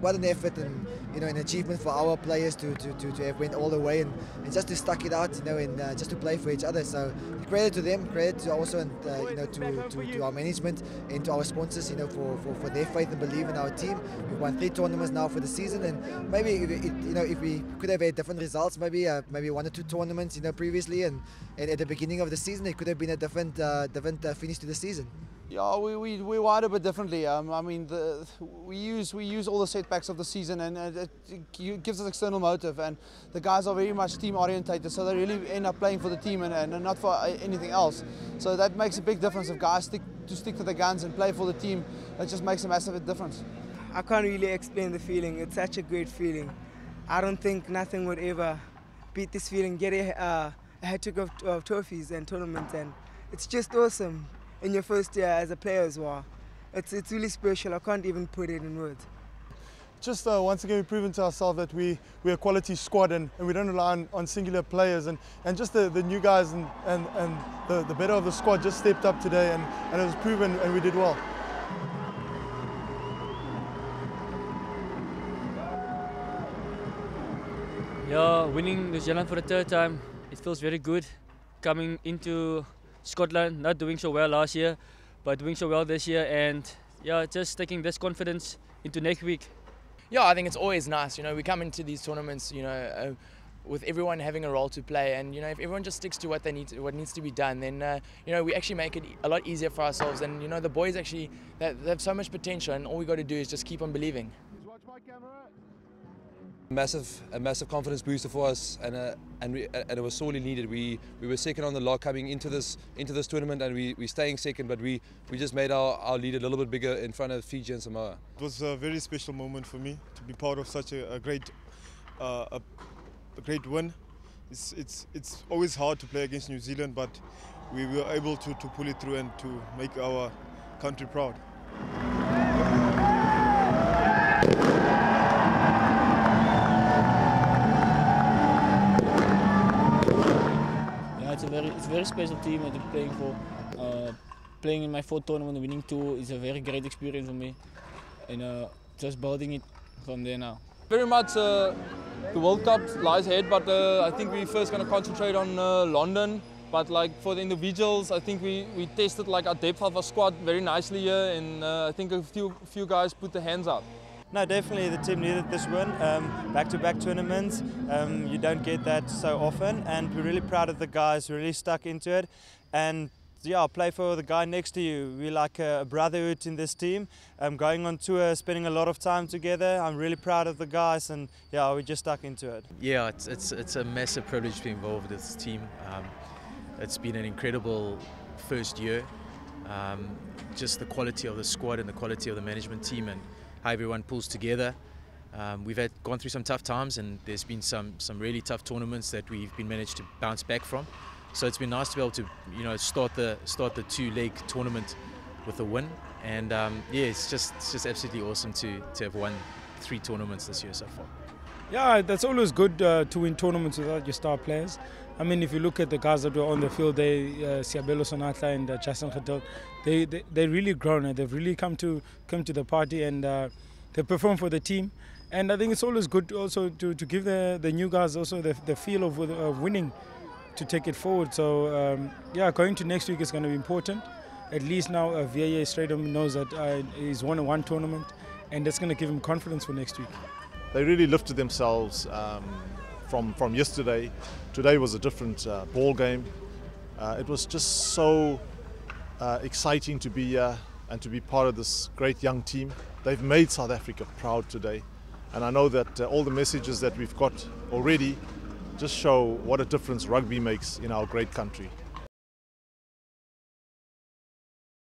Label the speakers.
Speaker 1: what an effort and you know an achievement for our players to, to, to, to have went all the way and, and just to stuck it out, you know, and uh, just to play for each other. So credit to them, credit to also and uh, you know to, to, to, our management and to our sponsors, you know, for, for, for their faith and belief in our team. We've won three tournaments now for the season, and maybe if it, you know if we could have had different results, maybe uh, maybe one or two tournaments, you know, previously, and, and at the beginning of the season, it could have been a different uh, different uh, finish to the season.
Speaker 2: Yeah, we, we, we wired a bit differently. Um, I mean, the, we use we use all the setbacks of the season, and it, it, gives us external motive. And the guys are very much team orientated, so they really end up playing for the team and, and not for anything else. So that makes a big difference. If guys stick to stick to the guns and play for the team, it just makes a massive difference.
Speaker 3: I can't really explain the feeling. It's such a great feeling. I don't think nothing would ever beat this feeling. Get a, uh, a hat trick of, of trophies and tournaments, and it's just awesome in your first year as a player as well. It's, it's really special. I can't even put it in words.
Speaker 4: Just uh, once again, we've proven to ourselves that we, we're a quality squad and, and we don't rely on, on singular players. And, and just the, the new guys and, and, and the, the better of the squad just stepped up today and, and it was proven and we did well.
Speaker 5: Yeah, winning New Zealand for the third time, it feels very good. Coming into Scotland, not doing so well last year, but doing so well this year, and yeah, just taking this confidence into next week.
Speaker 6: Yeah, I think it's always nice. You know, we come into these tournaments, you know, uh, with everyone having a role to play, and you know, if everyone just sticks to what they need, to, what needs to be done, then uh, you know, we actually make it a lot easier for ourselves. And you know, the boys actually they, they have so much potential, and all we got to do is just keep on believing.
Speaker 7: Massive, a massive confidence booster for us, and uh, and we and it was sorely needed. We we were second on the log coming into this into this tournament, and we we staying second, but we we just made our, our lead a little bit bigger in front of Fiji and Samoa.
Speaker 4: It was a very special moment for me to be part of such a, a great uh, a, a great win. It's it's it's always hard to play against New Zealand, but we were able to to pull it through and to make our country proud.
Speaker 5: Very special team that I'm playing for. Uh, playing in my fourth tournament winning two is a very great experience for me, and uh, just building it from there now.
Speaker 8: Very much uh, the World Cup lies ahead, but uh, I think we're first going to concentrate on uh, London. But like for the individuals, I think we, we tested like our depth of our squad very nicely here, and uh, I think a few few guys put their hands up.
Speaker 9: No, definitely the team needed this win. Um, back-to-back tournaments, um, you don't get that so often, and we're really proud of the guys. Really stuck into it, and yeah, play for the guy next to you. We're like a brotherhood in this team. Um, going on tour, spending a lot of time together. I'm really proud of the guys, and yeah, we just stuck into it.
Speaker 10: Yeah, it's it's it's a massive privilege to be involved with this team. Um, it's been an incredible first year. Um, just the quality of the squad and the quality of the management team and how everyone pulls together. Um, we've had gone through some tough times and there's been some some really tough tournaments that we've been managed to bounce back from. So it's been nice to be able to you know start the start the two leg tournament with a win. And um, yeah, it's just it's just absolutely awesome to to have won three tournaments this year so far.
Speaker 11: Yeah, that's always good uh, to win tournaments without your star players. I mean, if you look at the guys that were on the field, they uh, Seabelo Senatla and uh, Justin Khatel, they, they they really grown and they've really come to come to the party and uh, they perform for the team. And I think it's always good also to, to give the, the new guys also the, the feel of, of winning to take it forward. So um, yeah, going to next week is going to be important. At least now uh, VAA knows that uh, he's won a one tournament, and that's going to give him confidence for next week.
Speaker 4: They really lifted themselves um, from from yesterday. Today was a different uh, ball game. Uh, it was just so uh, exciting to be here and to be part of this great young team. They've made South Africa proud today, and I know that uh, all the messages that we've got already just show what a difference rugby makes in our great country.